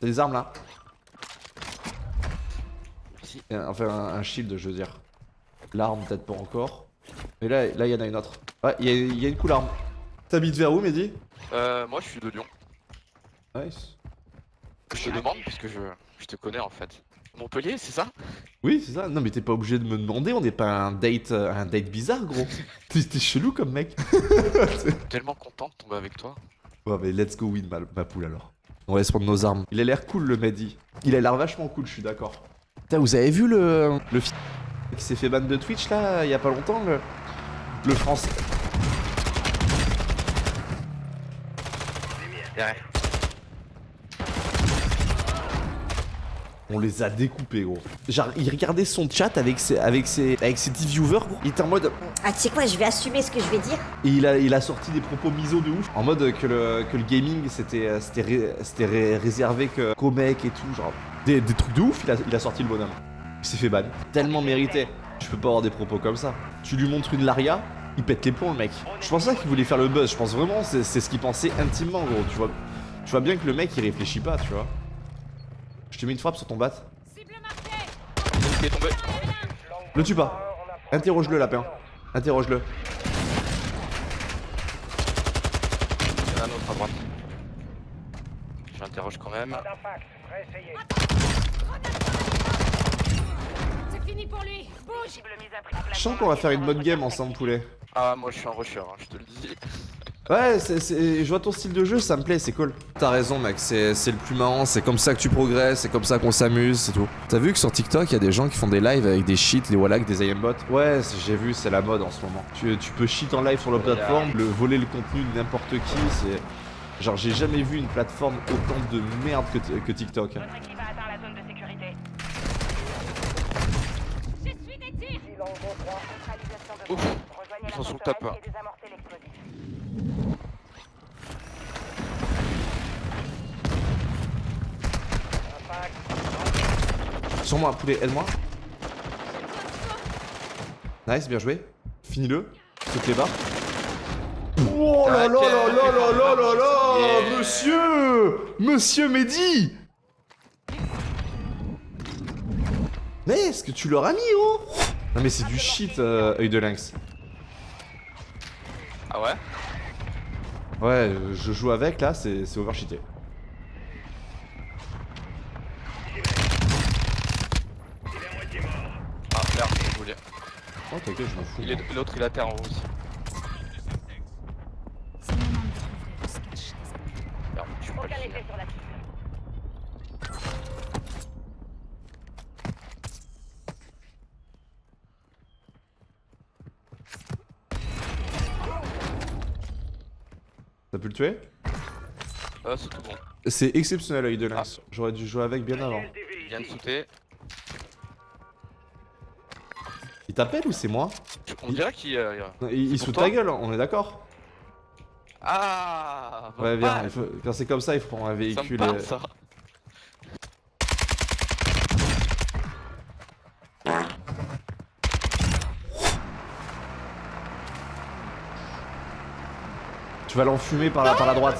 T'as des armes là Enfin, un, un shield, je veux dire. L'arme, peut-être pas encore. Mais là, là, il y en a une autre. Ouais, il y, a- il y a une cool arme. T'habites vers où, Mehdi? Euh, moi je suis de Lyon. Nice. Je te demande parce que je, je te connais en fait. Montpellier, c'est ça? Oui, c'est ça. Non, mais t'es pas obligé de me demander. On n'est pas un date, euh, un date bizarre, gros. T'es t'es chelou comme mec. Tellement content de tomber avec toi. Ouais, mais let's go win, ma, ma poule alors. On laisse prendre nos armes. Il a l'air cool, le Mehdi. Il a l'air vachement cool, je suis d'accord. Putain, vous avez vu le. Le fi- qui s'est fait ban de Twitch là, il y a pas longtemps, le. Le français. Derrière. On les a découpés, gros. Genre, il regardait son chat avec ses, avec ses, avec ses 10 viewers, gros. Il était en mode. Ah, tu sais quoi, je vais assumer ce que je vais dire. Et il a, il a sorti des propos miso de ouf. En mode que le, que le gaming c'était c'était ré- c'était ré- réservé que- qu'aux mecs et tout. Genre, des, des trucs de ouf, il a, il a sorti le bonhomme. Il s'est fait ban. Tellement mérité. Je peux pas avoir des propos comme ça. Tu lui montres une Laria, il pète les plombs, le mec. Je pense pas qu'il voulait faire le buzz. Je pense vraiment c'est c'est ce qu'il pensait intimement, gros. Tu vois, tu vois bien que le mec il réfléchit pas, tu vois. Je te mets une frappe sur ton bat. Il est tombé. Le tue pas. Interroge-le, lapin. Interroge-le. Il y en a un autre à droite. Je l'interroge quand même. C'est fini pour lui Bouge Je sens qu'on va faire une bonne game ensemble, poulet. Ah, moi je suis un rusher, hein, je te le dis. Ouais, je vois ton style de jeu, ça me plaît, c'est cool. T'as raison, mec, c'est, c'est le plus marrant, c'est comme ça que tu progresses, c'est comme ça qu'on s'amuse, c'est tout. T'as vu que sur TikTok, il y a des gens qui font des lives avec des cheats, des wallack, des IMBot Ouais, j'ai vu, c'est la mode en ce moment. Tu, tu peux cheat en live sur la Ouais, plateforme, le, voler le contenu de n'importe qui, c'est. Genre, j'ai jamais vu une plateforme autant de merde que, que TikTok. hein. Votre équipe a atteint la sûrement un poulet, aide-moi. Nice, bien joué. Finis-le. Saute les barres. Oh là là là là là là là Monsieur Monsieur Mehdi Mais est-ce que tu leur as mis, oh Non mais c'est du shit, euh, œil de lynx. Ah ouais? Ouais, je joue avec, là, c'est overcheaté. Oh t'inquiète, je m'en fous. Il est- L'autre il à terre en haut aussi. Merde, je suis pas le. T'as pu le tuer? Ah, c'est tout bon. C'est exceptionnel, œil de lynx. J'aurais dû jouer avec bien avant. Il vient de sauter. Il t'appelle ou c'est moi On dirait qu'il. euh, Il, de ta gueule, on est d'accord Ah Ouais, il faut- quand c'est comme ça, il faut prendre un Ça me véhicule. parle et- ça. Tu vas l'enfumer par la, par la droite.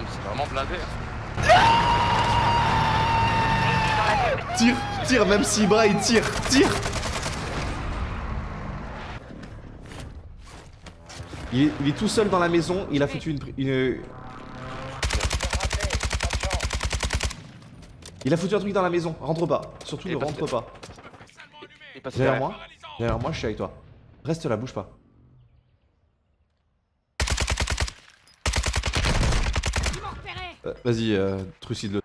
Mais c'est vraiment blindé. hein. Tire, tire, même si braille, tire, tire il est, il est tout seul dans la maison, il a foutu une... une- Il a foutu un truc dans la maison, rentre pas. Surtout ne rentre pas. Il derrière. moi Derrière moi, je suis avec toi. Reste là, bouge pas. Ils m'ont repéré Euh, Vas-y, euh, trucide-le.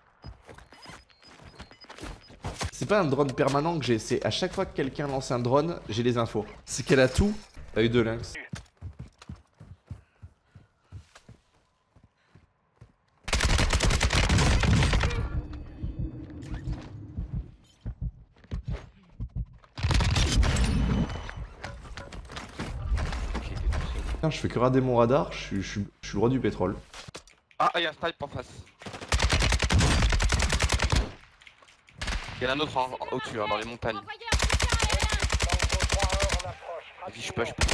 C'est pas un drone permanent que j'ai, c'est à chaque fois que quelqu'un lance un drone, j'ai les infos. C'est qu'elle a tout, œil de lynx. Ok, il était tout seul. Putain, je fais que rader mon radar, je suis, je suis- je suis le roi du pétrole. Ah, il y a un snipe en face. Il y en a un autre au-dessus, hein, dans les montagnes. Vas-y, je suis pas, je suis pas.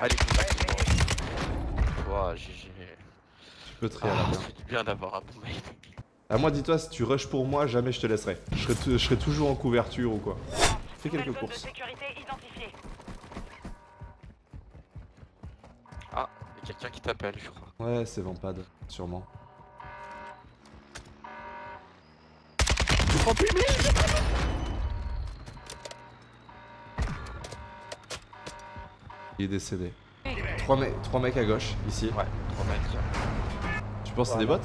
Allez, GG. Je peux te. Ah, du bien d'avoir un bon mate. Ah, moi, dis-toi, si tu rushes pour moi, jamais je te laisserai. Je serai, je serai toujours en couverture ou quoi. Fais quelques courses. Ah, il y a quelqu'un qui t'appelle, je crois. Ouais, c'est Vampad, sûrement. Oh, Il est décédé. 3, me 3 mecs à gauche, ici. Ouais, 3 mecs. Tu penses que c'est des bots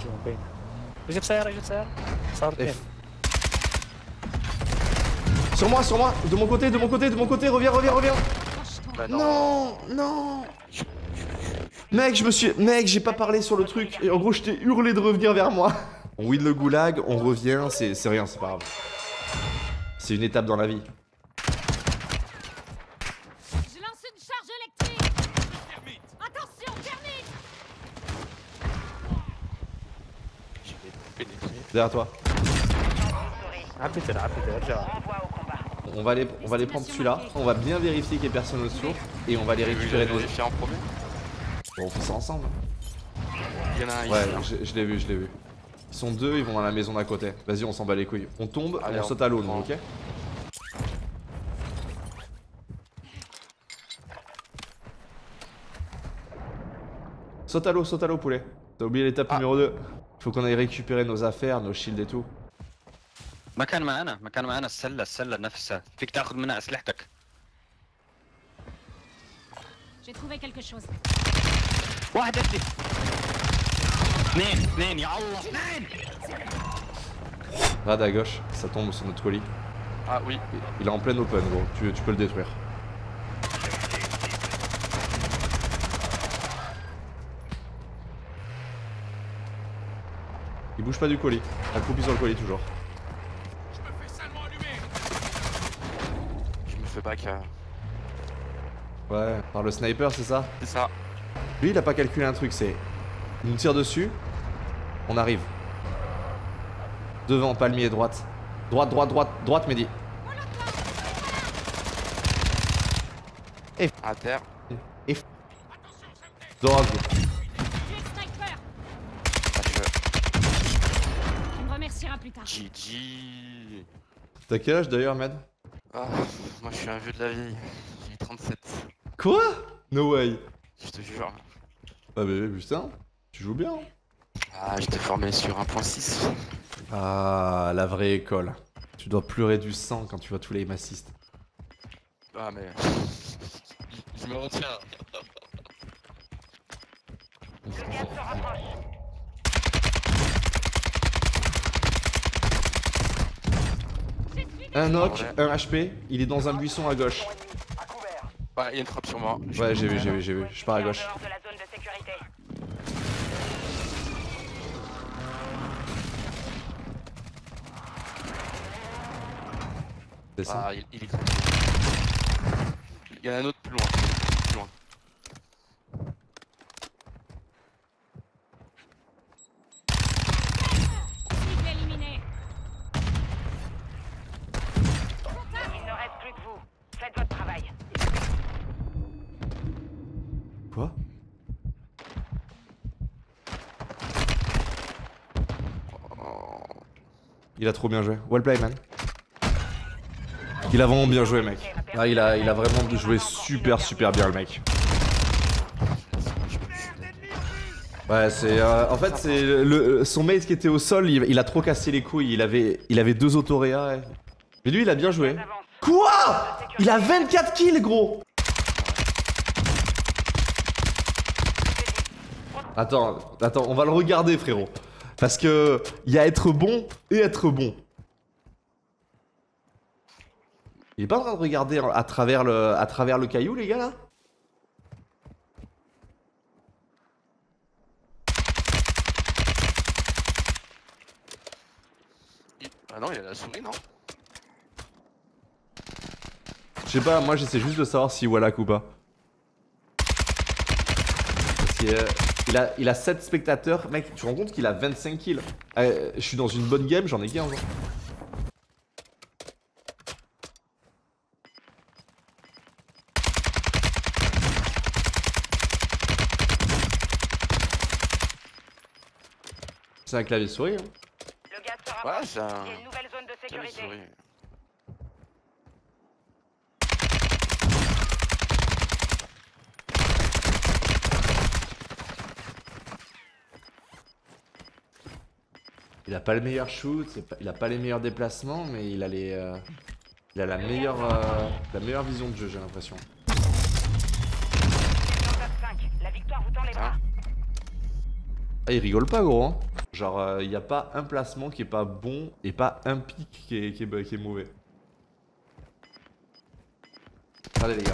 J'ai de serre, de serre. Sur moi, sur moi, de mon côté, de mon côté, de mon côté, reviens, reviens, reviens. Bah non. non. Mec, je me suis. Mec, j'ai pas parlé sur le truc. Et en gros, je t'ai hurlé de revenir vers moi. On win le goulag, on revient, c'est rien, c'est pas grave. C'est une étape dans la vie. Je lance une charge électrique. Attention, termine. Derrière toi. Ah putain, ah putain, on va aller, on va aller prendre celui-là, on va bien vérifier qu'il y ait personne autour, et on va aller récupérer nos... en premier Bon, on fait ça ensemble. Il y en a un Ouais, ici. hein. je, je l'ai vu, je l'ai vu. Ils sont deux, ils vont dans la maison d'à côté. Vas-y, on s'en bat les couilles. On tombe, Allez, on on saute à l'eau, ok Saute à l'eau, saute à l'eau, poulet. T'as oublié l'étape Ah. numéro 2. Faut qu'on aille récupérer nos affaires, nos shields et tout. ما كان معنا ما كان معنا السله السله نفسها فيك تاخذ منها اسلحتك J'ai trouvé quelque chose. واحد عندي اثنين اثنين يا الله اثنين Rad à gauche, ça tombe sur notre colis. Ah oui, Il est en plein open, gros. Tu, tu peux le détruire. Il bouge pas du colis. Accroupi sur le colis toujours. Back à... Ouais, par le sniper, c'est ça C'est ça. Lui, il a pas calculé un truc, c'est. Il nous tire dessus, on arrive. Devant, palmier, droite. Droite, droite, droite, droite, Mehdi. À terre. Sniper. Acheveur. Tu me remercieras plus tard. GG. T'as quel âge d'ailleurs, Med Ah, moi je suis un vieux de la vie. J'ai 37. Quoi? No way. Je te jure. Ah, mais putain, tu joues bien. Ah, j'étais formé sur 1.6. Ah, la vraie école. Tu dois pleurer du sang quand tu vois tous les aim assists. Ah, mais. Je me retiens. Le gaz se rapproche. Un knock, un HP, il est dans un buisson à gauche. Ouais, il y a une trappe sur moi. Ouais, j'ai vu, j'ai vu, j'ai vu. Je pars à gauche. C'est ça. Ah, il, il est Il y en a un autre plus loin. Plus loin. Cible éliminée. Il ne reste plus que vous. Faites votre travail. Quoi Il a trop bien joué. Well play, man. Il a vraiment bien joué, mec. Ah, il a, il a vraiment joué super, super bien, le mec. Ouais, c'est. euh, en fait, c'est le, son mate qui était au sol, il, il a trop cassé les couilles. Il avait, il avait deux autoréas. Mais lui, il a bien joué. Quoi? Il a 24 kills, gros Attends, attends, on va le regarder, frérot. Parce que il y a être bon et être bon. Il est pas en train de regarder à travers le, à travers le caillou, les gars, là? Ah non, il a la souris, non? Je sais pas, moi j'essaie juste de savoir si Wallach ou pas. Il, a, il a 7 spectateurs. Mec, tu te rends compte qu'il a 25 kills Euh, Je suis dans une bonne game, j'en ai 15. hein. C'est un clavier souris. Hein. Le gaz se Ouais, c'est un. Il y a une nouvelle zone de sécurité. Il a pas le meilleur shoot, il a pas- les meilleurs déplacements, mais il a les, euh, il a la meilleure, euh, la meilleure vision de jeu, j'ai l'impression. Dans top 5. La victoire vous tend les bras. Ah, il rigole pas, gros. Hein. Genre, euh, il y a pas un placement qui est pas bon et pas un pic qui est, qui est, mauvais. Allez, les gars.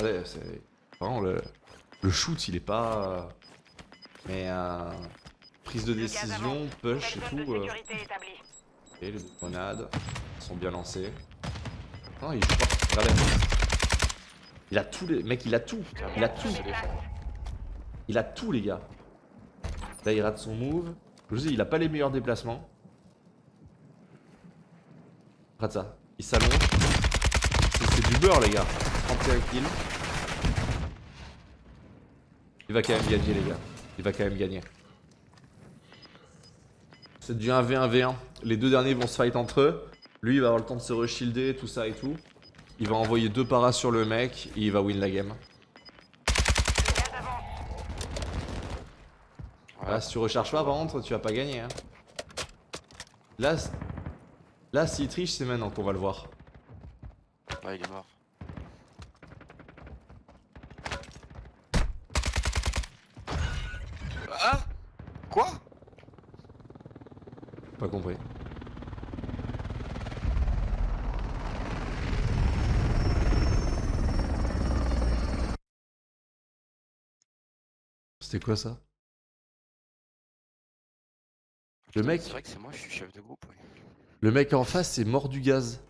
Allez, c'est. Vraiment, le, le shoot, il est pas. euh, Mais. euh, prise de décision, push et tout. euh, et les grenades sont bien lancées. Non, il joue pas. Regardez. Il a tous les. Mec, il a tout. Il a tout. Il a tout, les gars. Là, il rate son move. Je vous dis, il a pas les meilleurs déplacements. Regarde ça. Il s'allonge. C'est- C'est du beurre, les gars. 31 kills. Il va quand même gagner, les gars. Il va quand même gagner. C'est du 1v1v1. Les deux derniers vont se fight entre eux. Lui, il va avoir le temps de se reshielder, tout ça et tout. Il va envoyer deux paras sur le mec et il va win la game. Ah, si tu recharges pas, par contre, tu vas pas gagner. Hein. Là, là s'il triche, c'est maintenant qu'on va le voir. Ouais, il est mort. Ah Quoi Pas compris. C'était quoi ça? Le mec, C'est vrai que c'est moi, je suis chef de groupe. ouais. le mec en face, c'est mort du gaz.